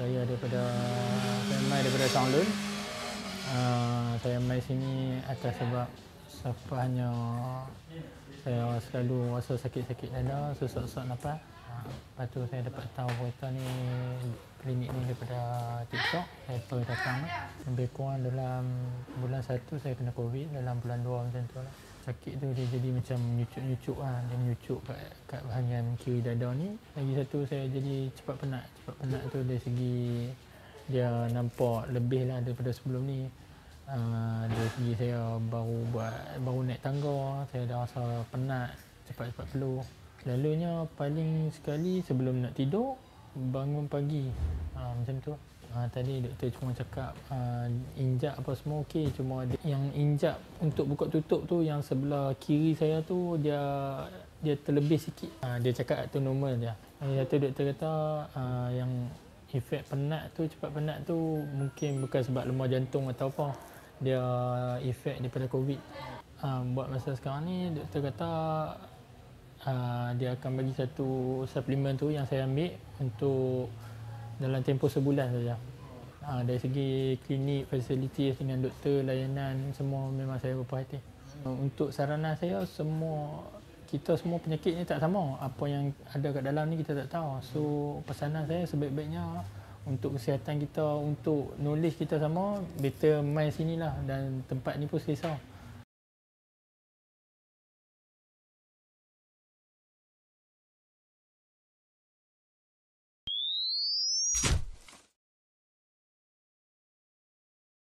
Saya daripada saya mai daripada Songlun. Uh, saya mai sini atas sebab sepahnya saya selalu rasa sakit-sakit dada, susah-susah nafas. Uh, lepas tu saya dapat tahu berita ni klinik ni daripada TikTok. Saya pergi datang. Lebih kurang dalam bulan satu saya kena COVID, dalam bulan dua macam tu lah. Sakit tu dia jadi macam nyucuk-nyucuk lah. Dia nyucuk kat, kat bahagian kiri dada ni. Lagi satu saya jadi cepat penat. Cepat penat tu dari segi dia nampak lebih lah daripada sebelum ni. Uh, dari segi saya baru buat baru naik tangga, saya dah rasa penat, cepat-cepat peluh. Selalunya paling sekali sebelum nak tidur bangun pagi. Uh, macam tu. Uh, tadi doktor cuma cakap uh, injak apa semua okey cuma yang injak untuk buka tutup tu yang sebelah kiri saya tu dia dia terlebih sikit. Uh, dia cakap tu normal je. Yang satu doktor kata uh, yang efek penat tu cepat penat tu mungkin bukan sebab lemah jantung atau apa. Dia efek daripada COVID. Uh, buat masa sekarang ni doktor kata uh, dia akan bagi satu suplemen tu yang saya ambil untuk dalam tempoh sebulan saja. Ha, dari segi klinik, fasiliti dengan doktor, layanan semua memang saya berpuas hati. Untuk sarana saya semua kita semua penyakit ni tak sama. Apa yang ada kat dalam ni kita tak tahu. So pesanan saya sebaik-baiknya untuk kesihatan kita, untuk knowledge kita sama, better main sini lah dan tempat ni pun selesa.